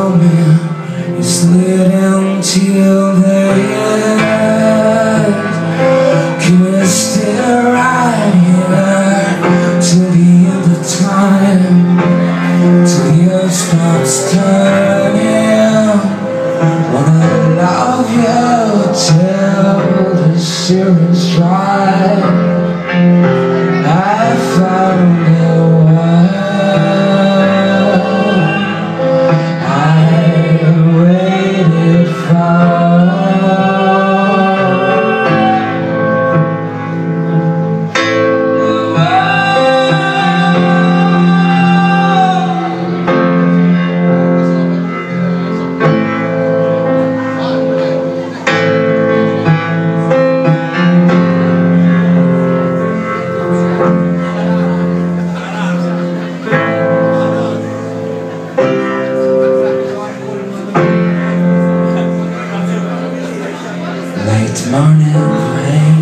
moment is lit until the end Cause still right here. Till the end of time. Till the earth stops turning. Wanna love you till the series dry morning rain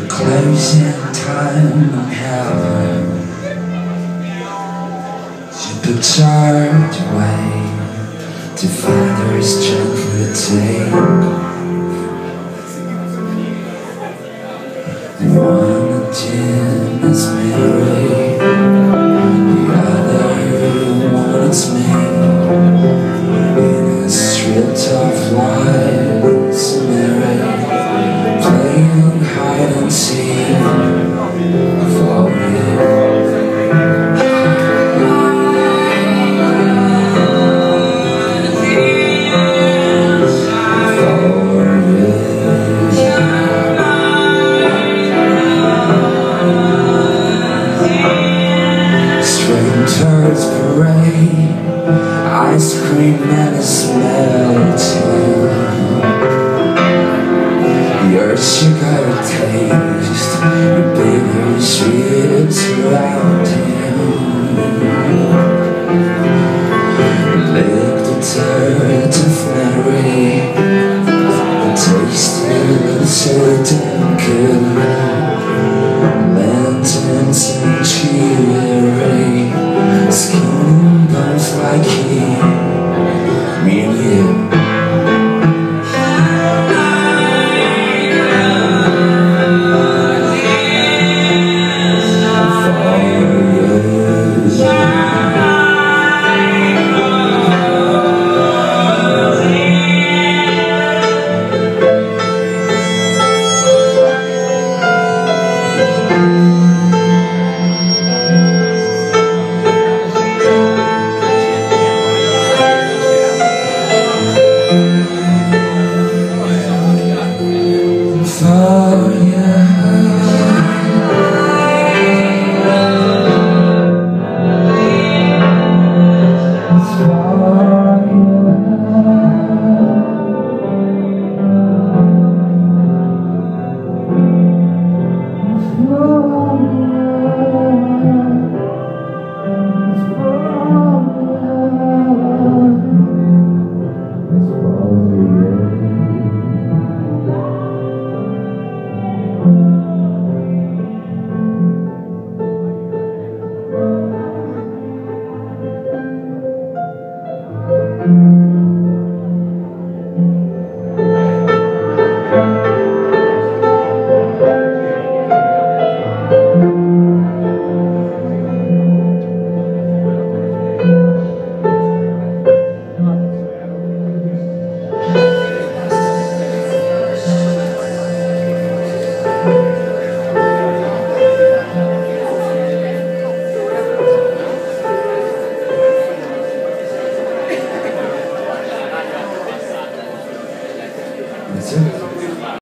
The closing time of heaven. She charge away To father's gently take and a smell too Your sugar taste Your bitter sweet around you. Lick the dirt of Mary Tasted certain good. Lanterns and cheery Skin and bones like you